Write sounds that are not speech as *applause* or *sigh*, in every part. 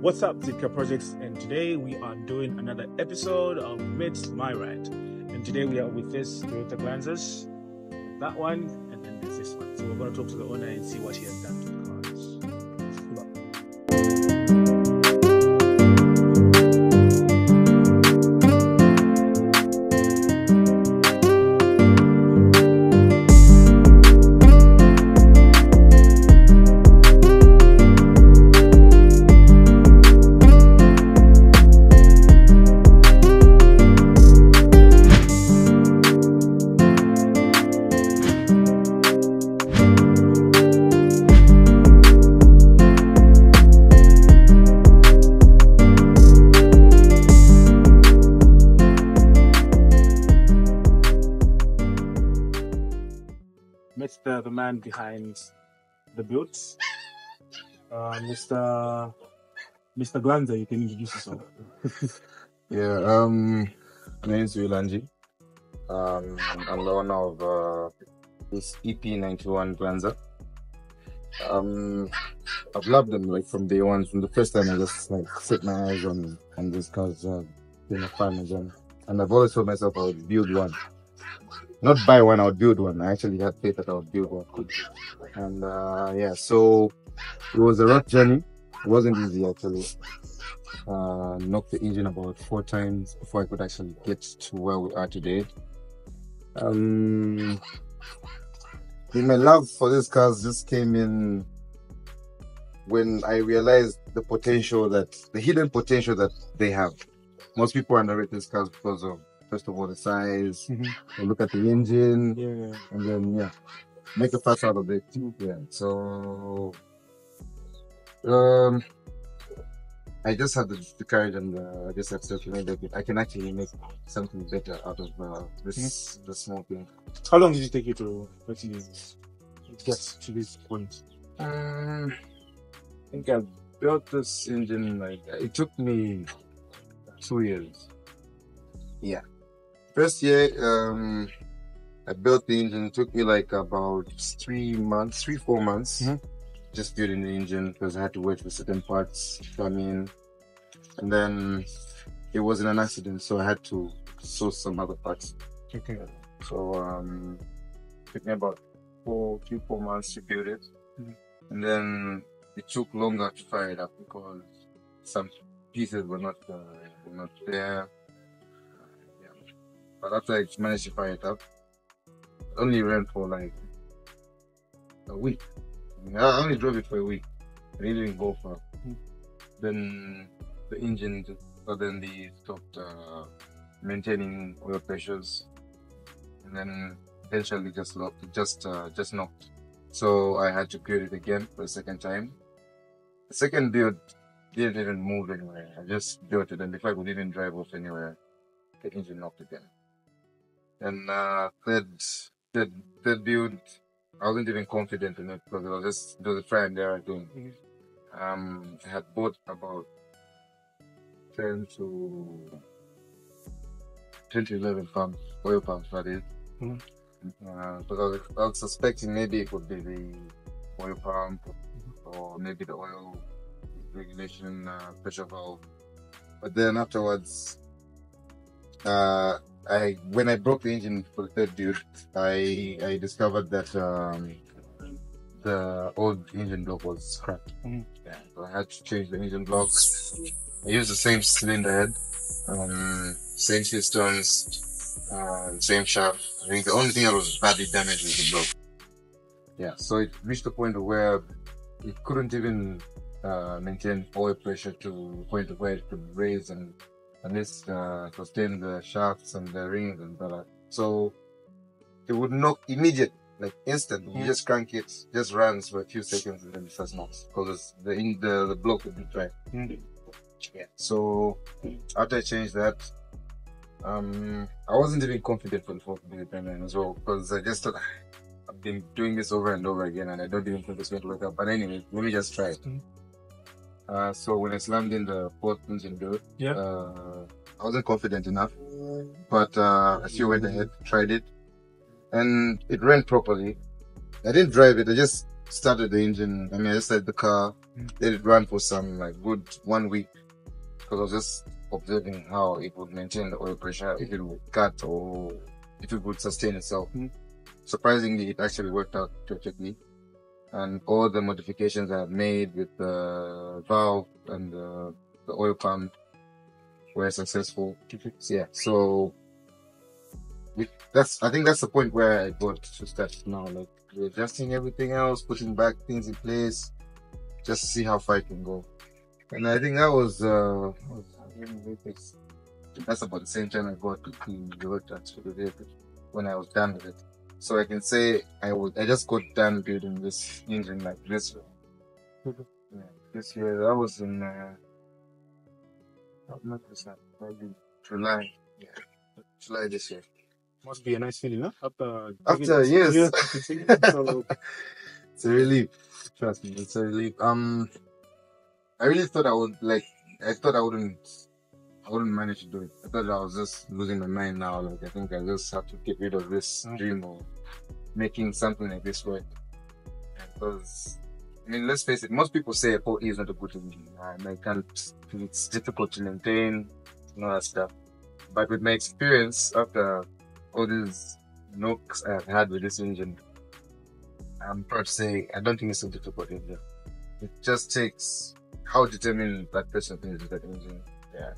What's up, ZCar Projects? And today we are doing another episode of Meet My Ride. And today we are with this Toyota Glanzas, that one, and then there's this one. So we're going to talk to the owner and see what he has done man behind the build, uh, Mr. Mr. Glanza. You can introduce yourself. *laughs* Yeah, um, my name is Wilanji. Um, I'm the owner of uh, this EP91 Glanza. Um, I've loved them like from day one. From the first time I just like set my eyes on on this cars, uh, been a fan of them. And I've always told myself I would build one. Not buy one, I would build one. I actually had faith that I would build one. And uh, yeah, so it was a rough journey. It wasn't easy actually uh, knocked the engine about four times before I could actually get to where we are today. Um, my love for these cars just came in when I realized the potential that the hidden potential that they have. Most people underrate these cars because of first of all the size. Mhm. They look at the engine Yeah. and then yeah, make a fuss out of it. Yeah. So um I just had the, the courage and uh, I just accepted to know that I can actually make something better out of uh, this the small thing. How long did it take you to actually get to this point? Um, I think I built this engine like it took me two years. Yeah. First year, um, I built the engine. It took me like about three months, three four months, Mhm. just building the engine because I had to wait for certain parts to come in, and then it was in an accident, so I had to source some other parts. Okay. So um, it took me about four, three, four months to build it, Mhm. and then it took longer to fire it up because some pieces were not uh, were not there. But after I managed to fire it up, it only ran for like a week. I only drove it for a week. I didn't go far. Mhm. Then the engine just suddenly stopped uh, maintaining oil pressures and then eventually just locked, just uh, just knocked. So I had to build it again for the second time. The second build didn't even move anywhere. I just built it, and before I didn't drive off anywhere, the engine knocked again. And uh, third, third, third build, I wasn't even confident in it because it was just it was a try and error thing. Um, I had bought about ten to ten to eleven pumps, oil pumps, that is. Mhm. Uh, but I was, I was suspecting maybe it could be the oil pump or maybe the oil regulation uh, pressure valve. But then afterwards, uh, I when I broke the engine for the third build, I I discovered that um, the old engine block was cracked. Mhm. Yeah, so I had to change the engine block. I used the same cylinder head, um, same systems, uh, same shaft. I think the only thing that was badly damaged was the block. Yeah, so it reached a point where it couldn't even uh, maintain oil pressure to the point where it could raise and and this uh, sustain the shafts and the rings and all that. So it would knock immediate, like instant. You Mm. just crank it, just runs for a few seconds and then it starts knocks because the in the the block would be dry. Mhm. Yeah. So after I changed that, um, I wasn't even confident for the fourth payment as well because I just thought "Ah, *sighs* I've been doing this over and over again and I don't even think it's going to work out. But anyway, let me just try it. Mhm. Uh, so when I slammed in the fourth engine build, Yeah. uh, I wasn't confident enough, but uh, I still went ahead, tried it, and it ran properly. I didn't drive it. I just started the engine. I mean, I just started the car. Mm. Let it run for some like good one week because I was just observing how it would maintain the oil pressure, if it would cut or if it would sustain itself. Mm. Surprisingly, it actually worked out perfectly. And all the modifications I have made with the valve and the, the oil pump were successful. So, yeah, so we, that's I think that's the point where I got to start now. Like adjusting everything else, putting back things in place, just to see how far it can go. And I think that was uh that's about the same time I got to the work transfer when I was done with it. So I can say I was I just got done building this engine like this. Yeah, this year that was in uh, not this year, maybe July. Yeah, July this year. Must be a nice feeling, huh? After After years. so, *laughs* It's a relief. Trust me, it's a relief. Um, I really thought I would like. I thought I wouldn't. I wouldn't manage to do it. I thought I was just losing my mind now. Like I think I just have to get rid of this Mm. dream of making something like this work. Because I mean, let's face it. Most people say a is not a good engine. Uh, and I can't. It's difficult to maintain and all that stuff. But with my experience after all these knocks I've had with this engine, I'm proud to say I don't think it's a difficult. It just takes how determined that person is with that engine. Yeah.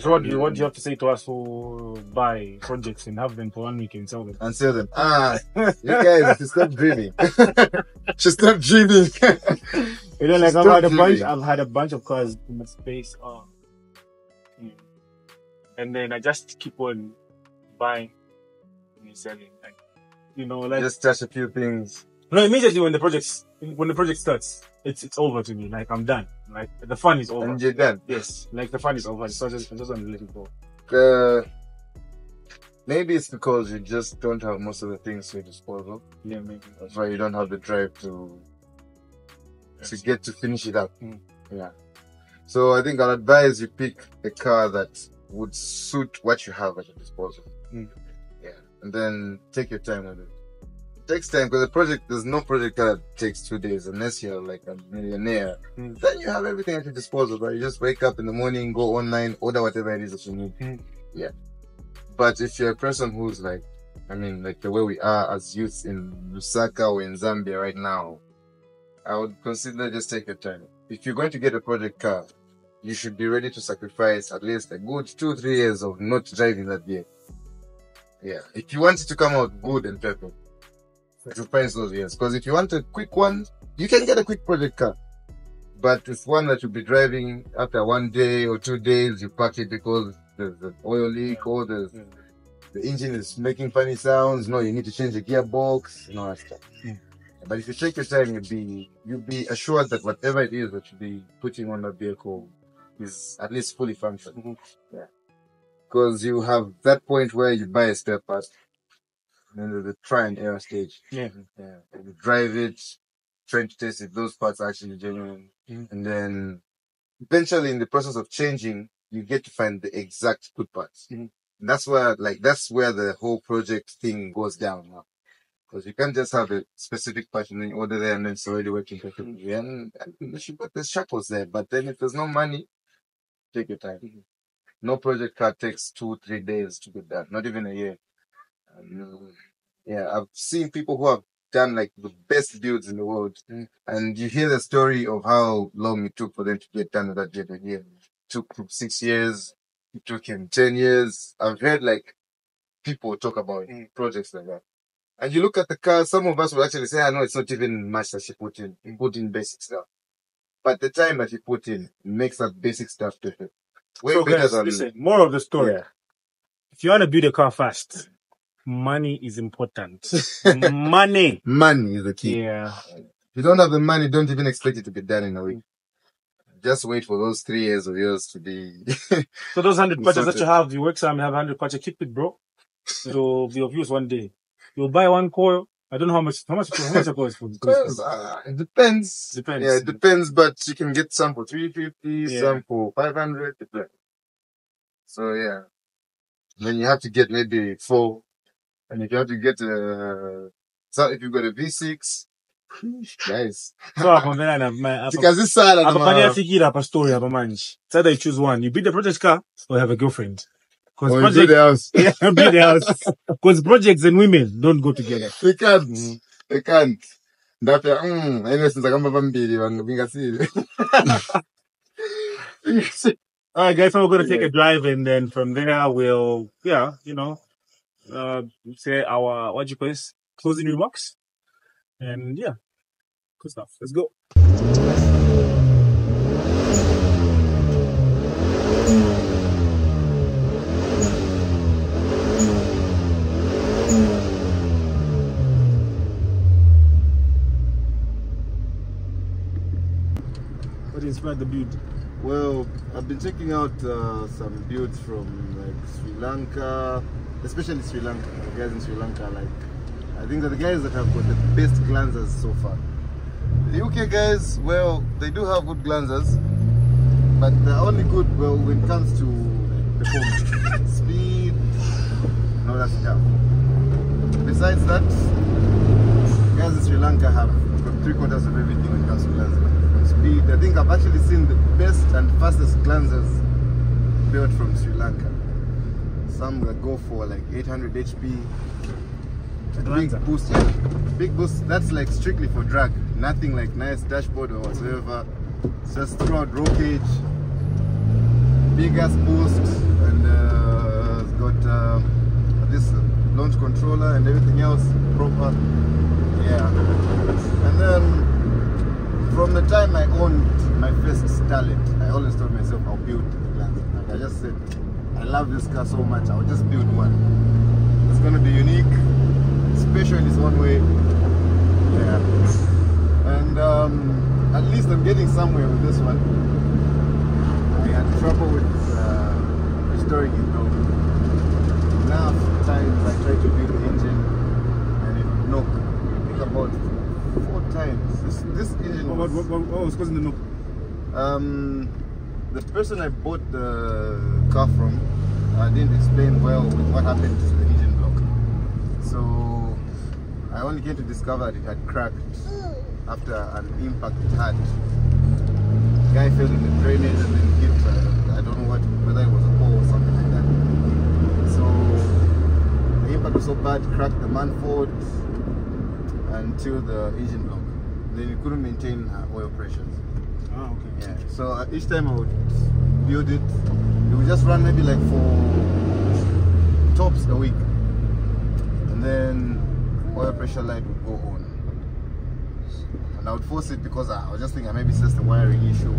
So what do you what do you have to say to us who buy projects and have them for one week and sell them? And sell them, ah, you guys should stop dreaming. *laughs* should stop dreaming. You know, like I've had a bunch. I've had a bunch of cars in the space, mm. and then I just keep on buying and selling. Like, you know, like just touch a few things. no, immediately when the project when the project starts, it's it's over to me. Like I'm done. Like the fun is over. And you're done. yes, like the fun is over. So just just want to let it go. Uh, maybe it's because you just don't have most of the things to your disposal. Yeah, maybe. That's why you don't have the drive to to get to finish it up. Mm. Yeah. So I think I'll advise you pick a car that would suit what you have at your disposal. Mm. Yeah. And then take your time with it. Takes time because the project there's no project that takes two days unless you're like a millionaire. Mm. Then you have everything at your disposal, right? You just wake up in the morning, go online, order whatever it is that you need. Mm. Yeah. But if you're a person who's like I mean, like the way we are as youths in Lusaka or in Zambia right now, I would consider just take your time. If you're going to get a project car, you should be ready to sacrifice at least a good two, three years of not driving that vehicle. Yeah. If you want it to come out good and perfect, sacrifice those years. Because if you want a quick one, you can get a quick project car. But it's one that you'll be driving after one day or two days, you pack it because there's an oil leak or there's the engine is making funny sounds. No, you need to change the gearbox and all that stuff. But if you take your time, you'll be you'll be assured that whatever it is that you'll be putting on the vehicle is at least fully functional. Mhm. Yeah. Because you have that point where you buy a spare part, and then the try and error stage. Yeah. Yeah. You drive it, trying to test if those parts are actually genuine. Mhm. And then eventually in the process of changing, you get to find the exact good parts. Mhm. That's where, like, that's where the whole project thing goes down now. Because you can't just have a specific part and then you order there and then it's already working perfectly. And, and you put the shackles there. But then if there's no money, take your time. Mhm. No project car takes two, three days to get done. Not even a year. Yeah, I've seen people who have done like the best builds in the world. Mm. And you hear the story of how long it took for them to get done with that jet year. It took him six years. It took him 10 years. I've heard like people talk about Mm. projects like that. And you look at the car, some of us will actually say, I know it's not even much that she put in. Put in basic stuff. But the time that you put in makes that basic stuff perfect. Way So better guys, than listen, more of the story. yeah. If you want to build a car fast, money is important. *laughs* money. Money is the key. Yeah. If you don't have the money, don't even expect it to be done in a week. Just wait for those three years of yours to be. So those hundred *laughs* patches that you have, you work some, you have hundred patches, keep it, bro. It'll be of use one day. You'll buy one coil. I don't know how much, how much, how much a coil is for. Because, uh, it depends. Depends. Yeah, it depends, but you can get some for 350, Yeah. some for 500, depends. So yeah. Then you have to get maybe four And if you have to get a, so if you've got a V6, guys, So hapa mbele na hapa- tikazisala hapa pani yafikira hapa story hapa manji. It's either you choose one. You beat the project car or you have a girlfriend. Because or you project, the house. *laughs* yeah, build the house. *laughs* Because projects and women don't go together. They can't. Mm. They can't. Ndapya, mm, anyway, since akamba pambili vanhu vingasiri. All right, guys. So we're gonna take a drive, and then from there we'll, yeah, you know, uh, say our what do you call this closing remarks, and yeah, good stuff. Let's go. What inspired the build? Well, I've been checking out uh, some builds from like Sri Lanka, especially Sri Lanka. The guys in Sri Lanka, like I think that the guys that have got the best Glanzas so far. The UK guys, well, they do have good Glanzas, but they're only good well when it comes to like, performance, *laughs* speed, and all that stuff. Besides that, guys in Sri Lanka have got three quarters of everything when it comes to Glanzas. I think I've actually seen the best and fastest Glanzas built from Sri Lanka. Some that go for like 800 HP. Big boost, yeah. Big boost. That's like strictly for drag. Nothing like nice dashboard or whatsoever. It's just throughout roll cage. Big ass boost, and uh, it's got uh, this launch controller and everything else proper. Yeah. And then from the time I owned my first Starlet, I always told myself I'll build the Like I just said, I love this car so much, I'll just build one. It's gonna be unique, special in its own way. Yeah. And um, at least I'm getting somewhere with this one. I had trouble with uh, restoring it though. Enough times I tried to build the engine and it would knock. I think about four times. This, this engine What, was, what, what, what was causing the knock? um, the person I bought the car from uh, didn't explain well with what happened to the engine block. So I only came to discover that it had cracked after an impact it had. Guy fell in the drainage and then hit, uh, I don't know what, whether it was a pole or something like that. So the impact was so bad, cracked the manifold until the engine block. Then it couldn't maintain uh, oil pressures. Ah, okay. Yeah. So uh, each time I would build it, it would just run maybe like for tops a week, and then oil pressure light would go on, and I would force it because I was just thinking maybe it's just a wiring issue.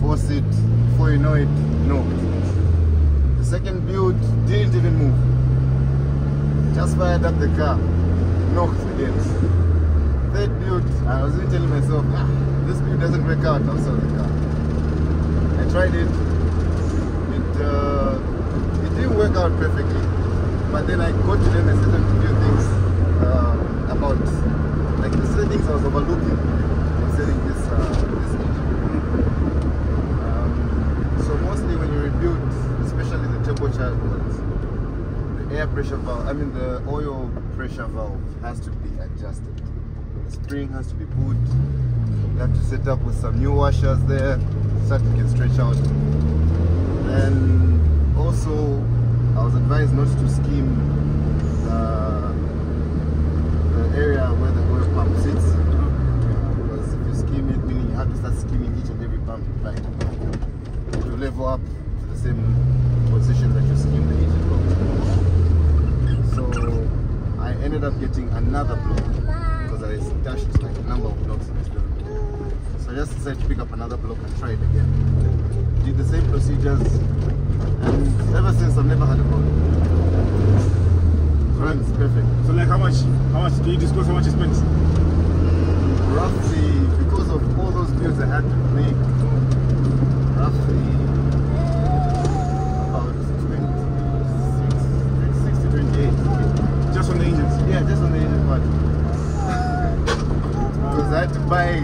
Force it before you know it, no. The second build didn't even move. Just fired up the car, knocked again. Third build, I was even telling myself, ah, this build doesn't work out outside the car. I tried it. It uh, it didn't work out perfectly, but then I got to them learn a certain few things uh, about like the things I was overlooking when setting this uh, this engine. Um, so mostly when you rebuild, especially the turbocharged ones, the air pressure valve, I mean the oil pressure valve has to be adjusted. The spring has to be put. You have to set up with some new washers there so that it can stretch out. And also, I was advised not to skim the, the area where the oil pump sits. Because if you skim it, meaning you have to start skimming each and every pump you find to level up to the same position that you skim ended up getting another block because I stashed like a number of blocks in this building. So I just decided to pick up another block and try it again. Did the same procedures and ever since I've never had a problem. Runs perfect. So like how much how much do you disclose how much you spent? Roughly, because of all those builds I had to make, roughly about 26, 26 to 28. Just on the engines. Yeah, just on the engine part. because I had to buy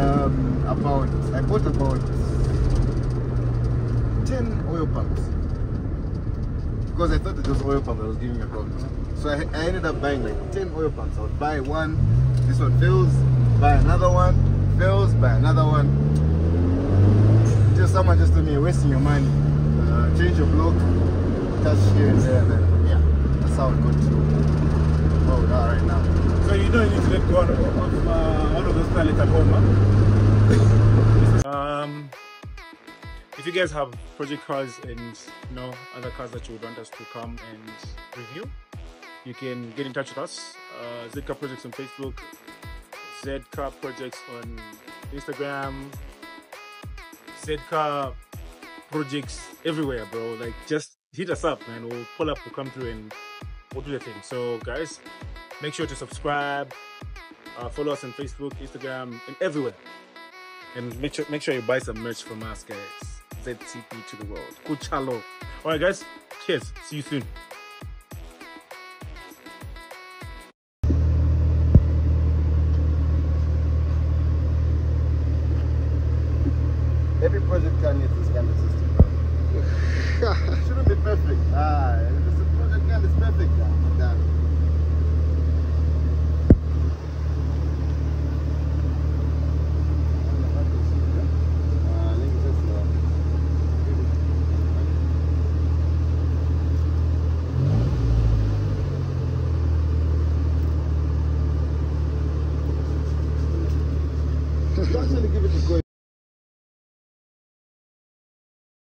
um, about, I bought about 10 oil pumps. Because I thought it was oil pump that was giving me a problem. So I, I ended up buying like 10 oil pumps. I would buy one, this one fails, buy another one, fails, buy another one. Just someone just told me, you're wasting your money. Uh, change your block, touch here and there, and then yeah, that's how it got to where we are right now. So you don't need to let go of, of uh, one of those planets at home, huh? um, if you guys have project cars and you know other cars that you would want us to come and review, you can get in touch with us. Uh, ZCar Projects on Facebook, ZCar Projects on Instagram, ZCar Projects everywhere, bro. Like just hit us up, man. We'll pull up, we'll come through, and we'll do the thing. So, guys, make sure to subscribe, uh, follow us on Facebook, Instagram, and everywhere. And make sure make sure you buy some merch from us, guys. ZCP to the world. Kuchalo. All right, guys. Cheers. See you soon. Every project car needs this kind of system, bro. *laughs* it shouldn't be perfect. Ah, if it's a project car, it's perfect. Yeah, done.